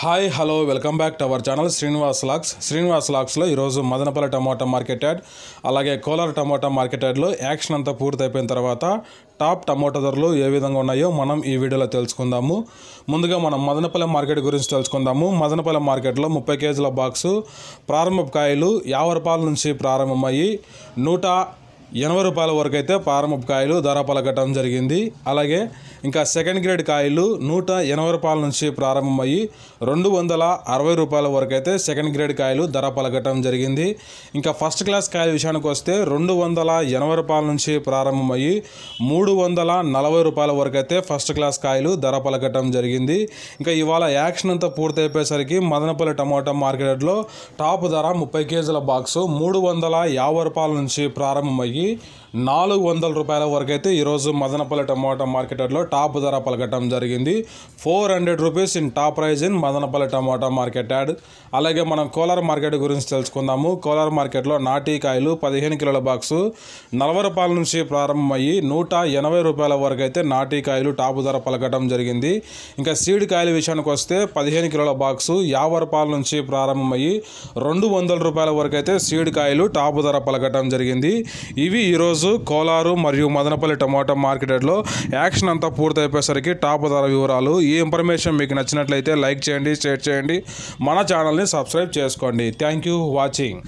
Hi hello welcome back to our channel Srinivas lakhs Srinivas లాక్స్లో ఈరోజు Madanapalle tomato market yard అలాగే Kolar tomato market యాడ్లో auction అంతా పూర్తయిపోయిన తర్వాత టాప్ టమాటా ధరలు ఏ విధంగా ఉన్నాయో మనం ఈ వీడియోలో తెలుసుకుందాము. ముందుగా మనం మదనపల్లి మార్కెట్ గురించి తెలుసుకుందాము. మదనపల్లి మార్కెట్లో ముప్పై కేజీల బాక్సు ప్రారంభ కాయలు యాభై రూపాయల నుంచి ప్రారంభమయ్యి నూట ఎనభై రూపాయల వరకు అయితే ప్రారంభ కాయలు ధర పలకటం జరిగింది. అలాగే ఇంకా సెకండ్ గ్రేడ్ కాయలు నూట ఎనభై రూపాయల నుంచి ప్రారంభమయ్యి రెండు వందల అరవై రూపాయల వరకు అయితే సెకండ్ గ్రేడ్ కాయలు ధర పలకటం జరిగింది. ఇంకా ఫస్ట్ క్లాస్ కాయల విషయానికి వస్తే రెండు వందల ఎనభై రూపాయల నుంచి ప్రారంభమయ్యి మూడు వందల నలభై రూపాయల వరకు అయితే ఫస్ట్ క్లాస్ కాయలు ధర పలకటం జరిగింది. ఇంకా ఇవాళ యాక్షన్ అంతా పూర్తయిపోయేసరికి మదనపల్లి టమాటా మార్కెట్లో టాప్ ధర ముప్పై కేజీల బాక్సు మూడు వందల యాభై రూపాయల నుంచి ప్రారంభమయ్యి నాలుగు వందల రూపాయల వరకు అయితే ఈరోజు మదనపల్లి టమాటా మార్కెట్లో టాప్ ధర పలకటం జరిగింది. Four hundred rupees in top price in Madanapalle tomato market yard. అలాగే మనం కోలార్ మార్కెట్ గురించి తెలుసుకుందాము. కోలార్ మార్కెట్లో నాటికాయలు పదిహేను కిలోల బాక్సు నలభై రూపాయల నుంచి ప్రారంభమయ్యి నూట ఎనభై రూపాయల వరకు అయితే నాటికాయలు టాప్ ధర పలకటం జరిగింది. ఇంకా సీడ్ కాయల విషయానికి వస్తే పదిహేను కిలోల బాక్సు యాభై రూపాయల నుంచి ప్రారంభమయ్యి రెండు వందల రూపాయల వరకు అయితే సీడ్ కాయలు టాప్ ధర పలకటం జరిగింది. ఇవి ఈరోజు కోలారు మరియు మదనపల్లి టమాటా మార్కెట్లో యాక్షన్ అంతా పూర్తయిపోయేసరికి టాప్ ధర వివరాలు ఈ ఇన్ఫర్మేషన్ మీకు నచ్చినట్లయితే లైక్ చేయండి షేర్ చేయండి. మన ఛానల్ని సబ్స్క్రైబ్ చేసుకోండి. Thank you watching.